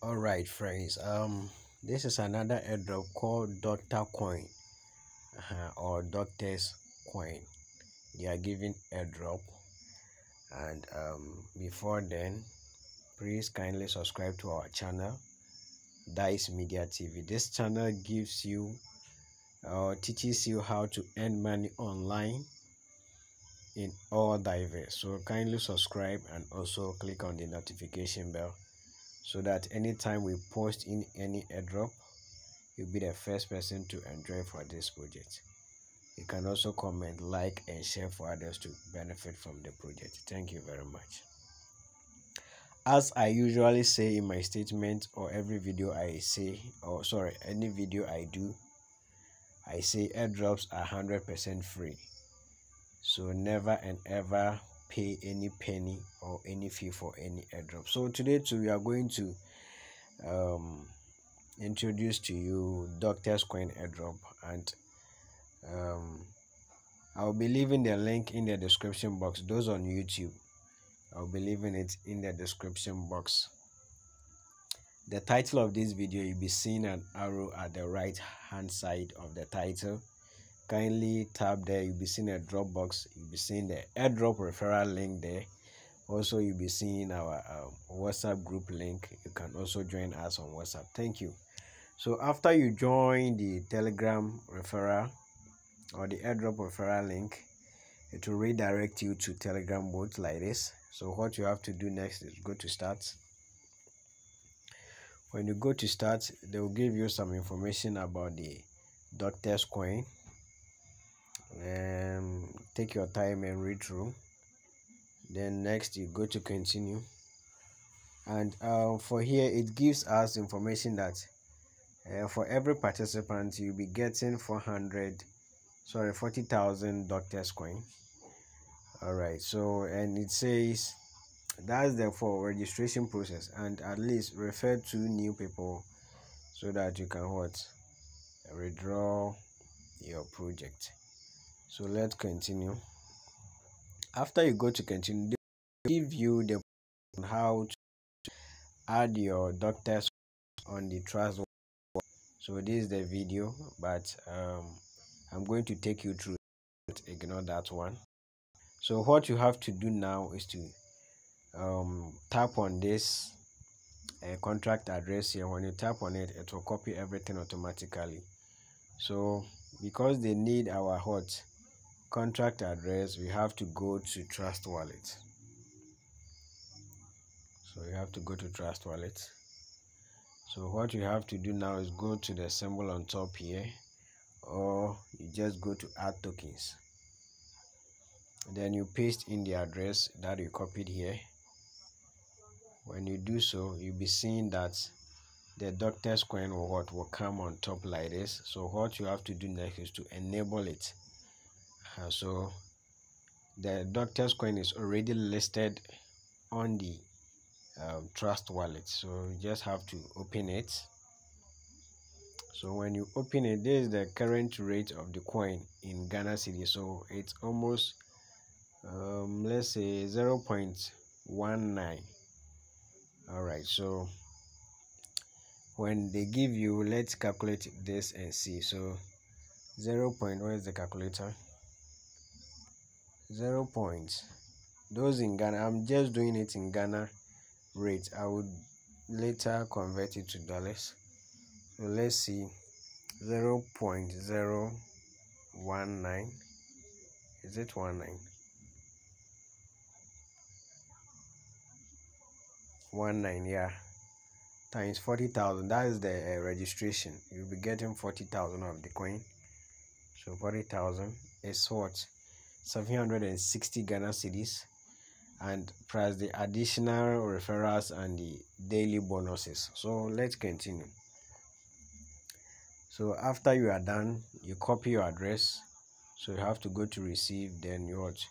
all right friends um this is another airdrop called doctor coin uh, or doctors coin. They are giving airdrop. And um before then please kindly subscribe to our channel dice media tv this channel gives you or uh, teaches you how to earn money online in all diverse. So kindly subscribe and also click on the notification bell so that anytime we post in any airdrop you'll be the first person to enjoy for this project. You can also comment like and share for others to benefit from the project. Thank you very much. As i usually say in my statement or every video i say or sorry any video i do i say airdrops are 100 percent free. So never and ever pay any penny or any fee for any airdrop. So today too we are going to um, introduce to you doctor's coin airdrop and um, i'll be leaving the link in the description box. Those on youtube i'll be leaving it in the description box. The title of this video you'll be seeing an arrow at the right hand side of the title kindly tap there. You'll be seeing a dropbox you'll be seeing the airdrop referral link there. Also you'll be seeing our uh, whatsapp group link. You can also join us on whatsapp. Thank you. So after you join the telegram referral or the airdrop referral link it will redirect you to telegram bot like this. So what you have to do next is go to start. When you go to start they will give you some information about the doctor's coin um, take your time and read through. Then next you go to continue. And uh, for here it gives us information that uh, for every participant you'll be getting 400 sorry 40,000 doctors coin. All right so and it says that's the for registration process and at least refer to new people so that you can what? Withdraw your project so let's continue. After you go to continue they give you the how to add your doctors on the trust so this is the video but um, i'm going to take you through ignore that one. So what you have to do now is to um, tap on this uh, contract address here. When you tap on it it will copy everything automatically. So because they need our hot contract address we have to go to trust wallet. So you have to go to trust wallet. So what you have to do now is go to the symbol on top here or you just go to add tokens. Then you paste in the address that you copied here. When you do so you'll be seeing that the doctor's coin or what will come on top like this. So what you have to do next is to enable it uh, so the doctor's coin is already listed on the um, trust wallet. So you just have to open it. So when you open it this is the current rate of the coin in ghana cedi. So it's almost um, let's say 0 0.19 all right so when they give you let's calculate this and see. So 0 point where is the calculator zero points. Those in ghana i'm just doing it in ghana rate. I would later convert it to dollars. So let's see. 0 0.019 is it 19 19 yeah. Times 40,000 that is the uh, registration. You'll be getting 40,000 of the coin. So 40,000 is what 760 Ghana cedis and plus the additional referrals and the daily bonuses. So let's continue. So after you are done you copy your address. So you have to go to receive then you what?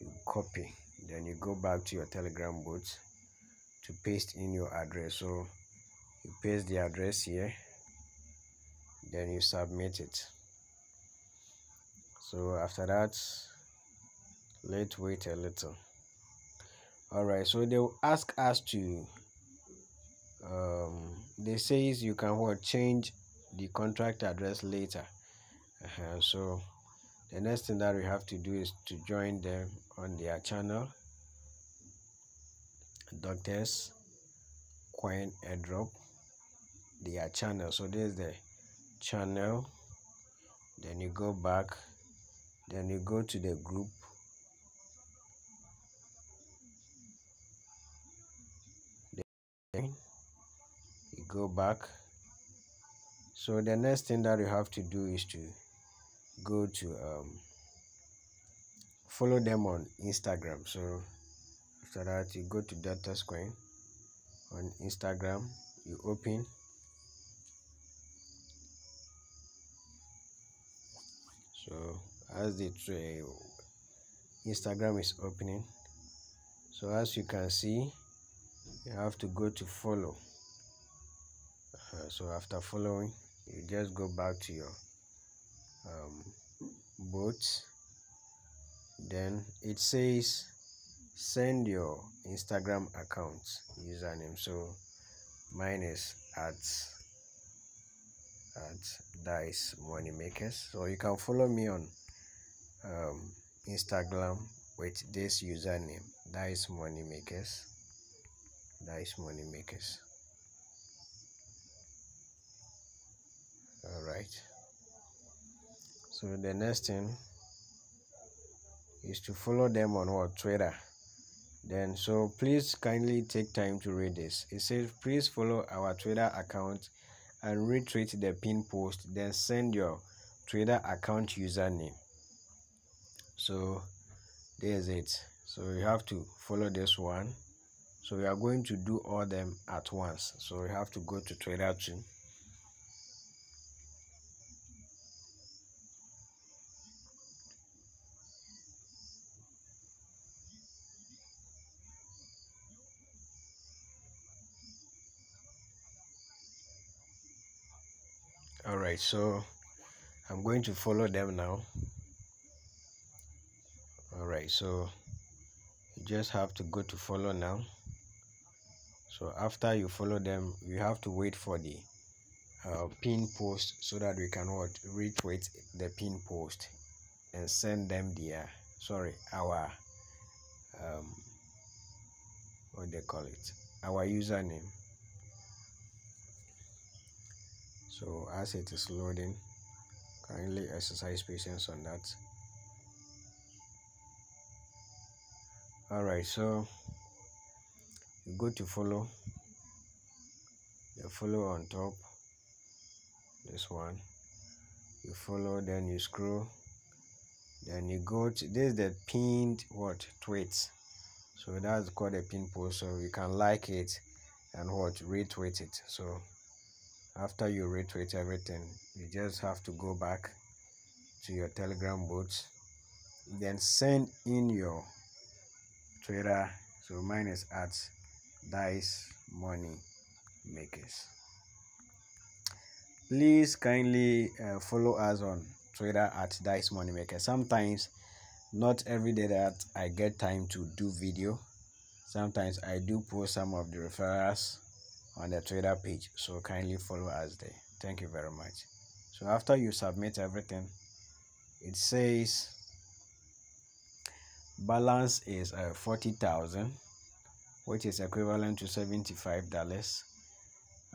You copy. Then you go back to your telegram bot to paste in your address. So you paste the address here. Then you submit it. So after that let's wait a little. All right so they will ask us to um, they says you can what change the contract address later. Uh, so the next thing that we have to do is to join them on their channel. Doctors coin airdrop their channel. So there's the channel. Then you go back. Then you go to the group then you go back. So the next thing that you have to do is to go to um, follow them on instagram. So after that you go to data screen on instagram. You open. So as the instagram is opening. So as you can see you have to go to follow so after following you just go back to your um, boat then it says send your instagram account username. So mine is at at dice money makers. So you can follow me on um, instagram with this username dice money makers. Dice money makers all right. So the next thing is to follow them on what twitter. Then so please kindly take time to read this. It says please follow our twitter account and retweet the pin post then send your twitter account username. So there's it. So you have to follow this one. So we are going to do all them at once. So you have to go to twitter too all right so i'm going to follow them now. All right so you just have to go to follow now. So after you follow them you have to wait for the uh, pin post so that we can what retweet the pin post and send them their sorry our um what they call it our username so as it is loading. Kindly exercise patience on that. All right so you go to follow. You follow on top this one. You follow then you scroll. Then you go to this the pinned what tweets so that's called a pin post so you can like it and what retweet it. So after you retweet everything you just have to go back to your telegram bot then send in your twitter. So mine is at dice money makers. Please kindly uh, follow us on twitter at dice money makers. Sometimes not every day that i get time to do video. Sometimes i do post some of the referrals on the Twitter page. So kindly follow us there. Thank you very much. So after you submit everything, it says balance is uh, 40,000 which is equivalent to $75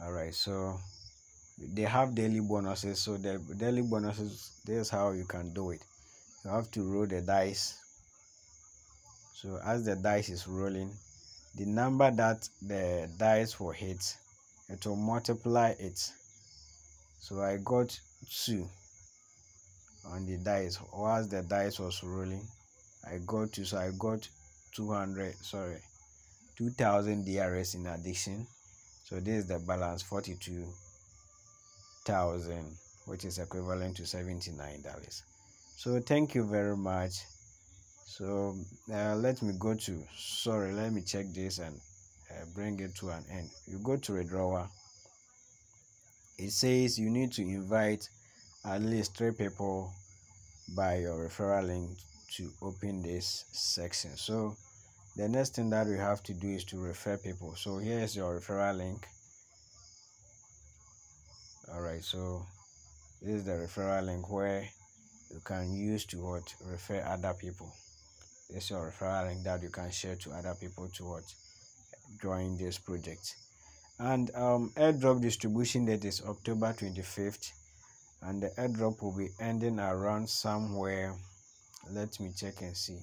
all right so they have daily bonuses so the daily bonuses this is how you can do it you have to roll the dice so as the dice is rolling the number that the dice will hit it will multiply it. So i got two on the dice. Whilst the dice was rolling i got two. So i got 200 sorry 2000 drs in addition. So this is the balance 42,000 which is equivalent to 79 dollars. So thank you very much so uh, let me go to sorry let me check this and uh, bring it to an end. You go to a drawer. It says you need to invite at least three people by your referral link to open this section. So the next thing that we have to do is to refer people. So here's your referral link. All right so this is the referral link where you can use to what? Refer other people is your referral link that you can share to other people to what join this project. And um airdrop distribution date is october 25th and the airdrop will be ending around somewhere let me check and see.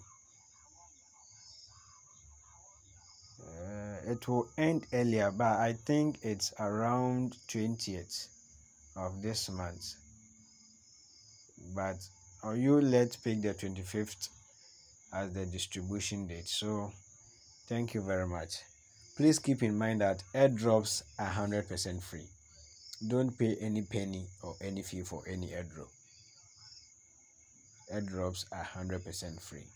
Uh, it will end earlier but i think it's around 20th of this month. But or you let's pick the 25th as the distribution date. So thank you very much. Please keep in mind that airdrops are 100% free. Don't pay any penny or any fee for any airdrop. Airdrops are 100% free.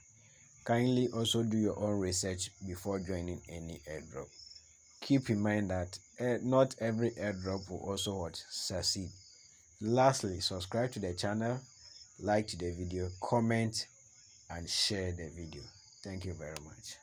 Kindly also do your own research before joining any airdrop. Keep in mind that uh, not every airdrop will also succeed. Lastly subscribe to the channel like the video comment and share the video. Thank you very much